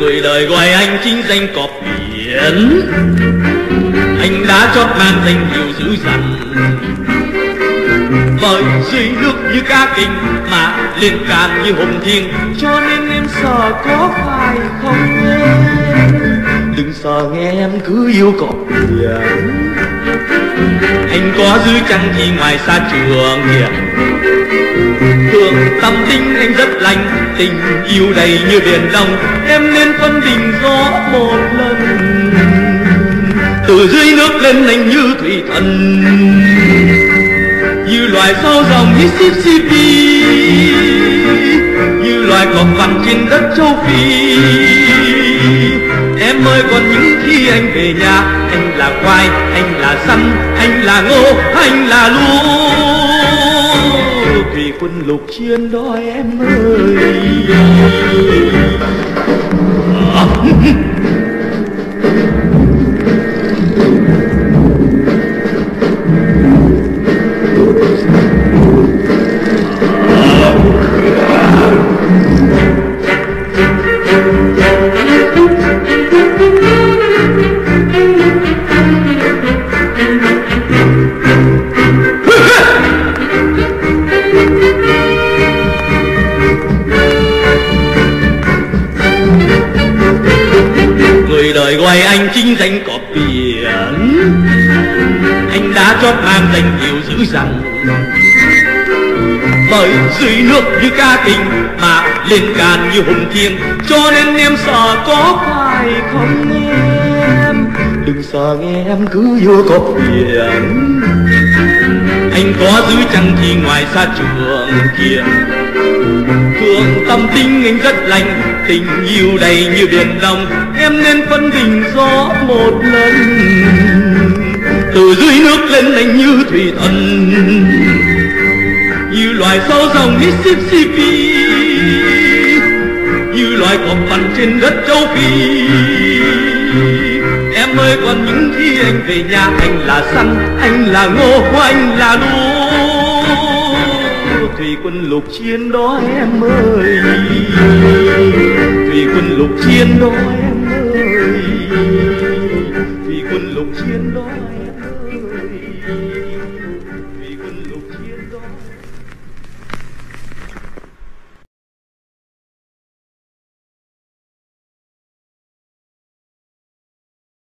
người đời gọi anh chính danh cọp biển. Anh đã chót mang danh hiệu dữ dằn. Bởi dưới nước như cá kinh mà liên can như hùng thiên, cho nên em sợ có phải không? Đừng sợ nghe em cứ yêu cỏ biển anh có giữ chăng thì ngoài xa trường kìa thường tâm tính anh rất lành, tình yêu đầy như biển đông. Em nên phân định rõ một lần. Từ dưới nước lên anh như thủy thần. Như loài sao dòng Mississippi. Như loài cọp vằn trên đất châu Phi em ơi còn những khi anh về nhà. Anh là quai, anh là săn anh là ngô, anh là lúa vì quân lục chiến đó em ơi. Người ngoài anh chính danh cọp biển. Anh đã cho mang danh hiệu dữ dằn. Bởi dưới nước như ca kình mà lên càn như hùng thiêng, cho nên em sợ có phải không em? Đừng sợ nghe em cứ vô cọp biển. Anh có giữ chăng thì ngoài xa trường kia Thương tâm tính anh rất lành, tình yêu đầy như biển đông em nên phân định rõ một lần. Từ dưới nước lên anh như thủy thần. Như loài sâu dòng Mississippi như loài cọp vằn trên đất châu Phi. Em ơi, còn những khi anh về nhà, anh là săn, anh là ngô, anh là lúa thủy quân lục chiến đó em ơi. Thủy quân lục chiến đó em